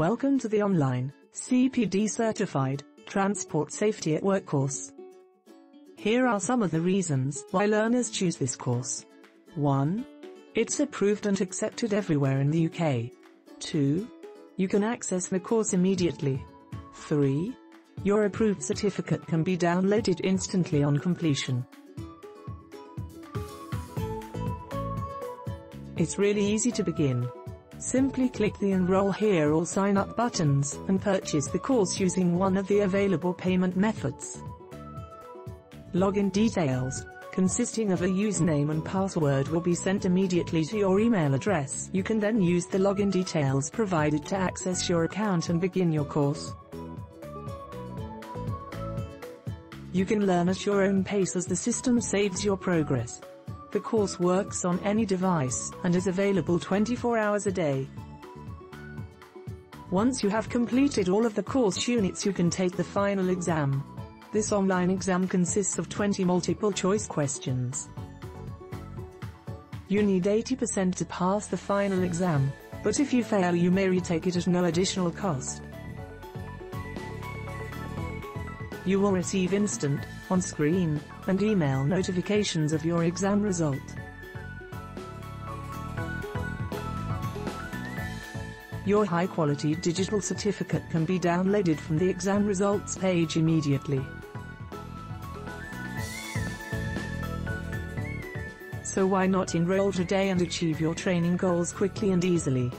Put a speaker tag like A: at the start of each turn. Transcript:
A: Welcome to the online, CPD certified, Transport Safety at Work course. Here are some of the reasons why learners choose this course. 1. It's approved and accepted everywhere in the UK. 2. You can access the course immediately. 3. Your approved certificate can be downloaded instantly on completion. It's really easy to begin. Simply click the enroll here or sign up buttons and purchase the course using one of the available payment methods. Login details, consisting of a username and password will be sent immediately to your email address. You can then use the login details provided to access your account and begin your course. You can learn at your own pace as the system saves your progress. The course works on any device and is available 24 hours a day. Once you have completed all of the course units you can take the final exam. This online exam consists of 20 multiple choice questions. You need 80% to pass the final exam, but if you fail you may retake it at no additional cost. You will receive instant, on-screen, and email notifications of your exam result. Your high-quality digital certificate can be downloaded from the exam results page immediately. So why not enroll today and achieve your training goals quickly and easily?